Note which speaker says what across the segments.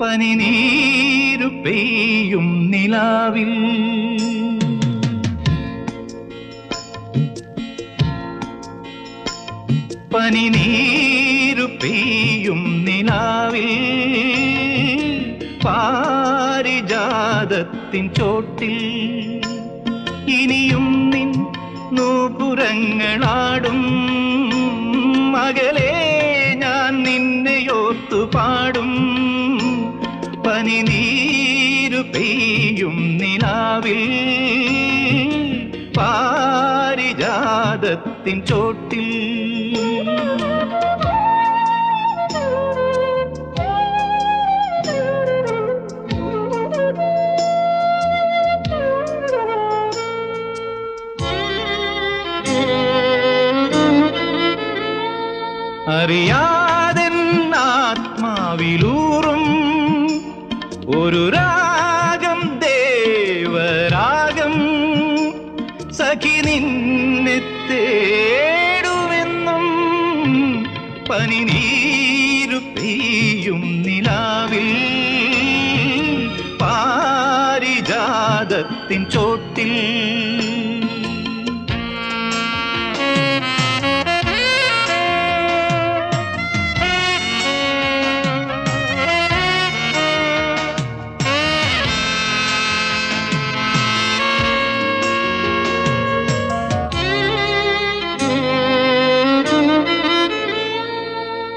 Speaker 1: പനിനീരു പെയ്യും നിലാവിൽ. പനി നീരു പെയ്യും നിലാവിൽ. പാരിജാതത്തിൻ ചോട്ടിൽ ഇനിയും നിൻ നൂപുരങ്ങളാടും. മകളെ ഞാൻ നിന്നെയോർത്തു പാടും പനിനീരു പെയ്യും നിലാവിൽ. പാരിജാതത്തിൻ ചോട്ടിൽ. അറിയാതെ ആത്മാവിലൂറും ഒരു രാഗം ദേവരാഗം സഖി നിന്നെ തേടുമെന്നും പനിനീരു പെയ്യും നിലാവിൽ പാരിജാതത്തിൻ ചോട്ടിൽ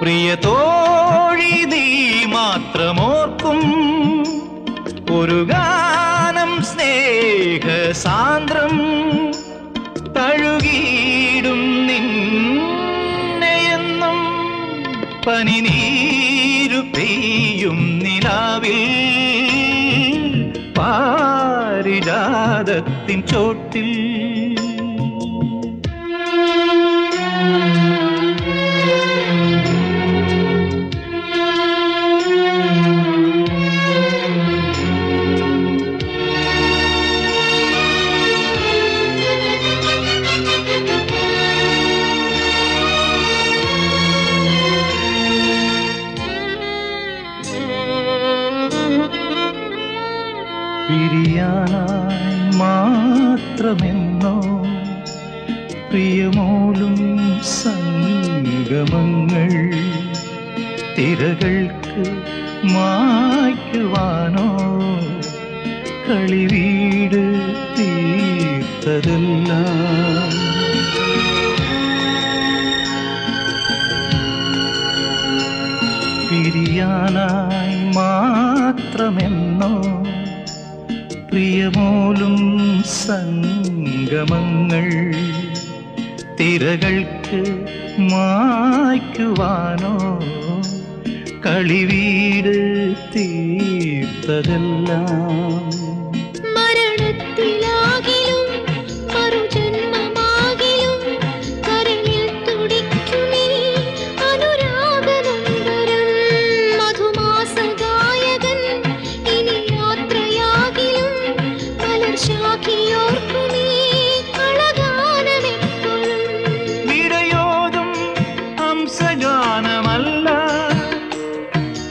Speaker 1: പ്രിയ തോഴി നീ മാത്രമോർക്കും. ഒരു ഗാനം സ്നേഹ സാന്ദ്രം തഴുകിയിടും നിന്നെയെന്നും പനിനീരു പെയ്യും നിലാവിൽ. പാരിജാതത്തിൻ ചോട്ടിൽ മാത്രമെന്നോ പ്രിയമോലും സംഗമങ്ങൾ തിരകൾക്ക് മായ്ക്കുവാനോ കളിവീട് തീർത്തതെല്ലാം. പിരിയാനായി മാത്രമെന്നോ പ്രിയമോലും സംഗമങ്ങൾ തിരകൾക്ക് മായ്ക്കുവാനോ കളിവീട് തീർത്തതെല്ലാം
Speaker 2: മരണത്തിലാകിലും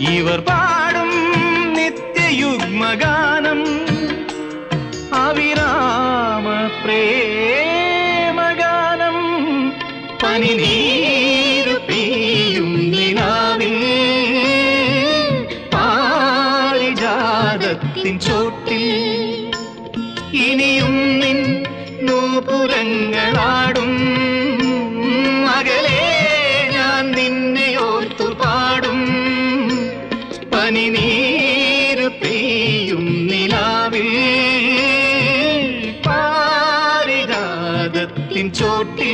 Speaker 2: ഇവർ പാടും നിത്യയുഗ്മഗാനം. അവിരാമ പ്രേമഗാനം. പനിനീരു പെയ്യും പാരിജാതത്തിൻ ചോട്ടിൽ.
Speaker 1: ഇനിയും നിൻ നൂപുരങ്ങളാടും. உலகத்தின் சோட்டி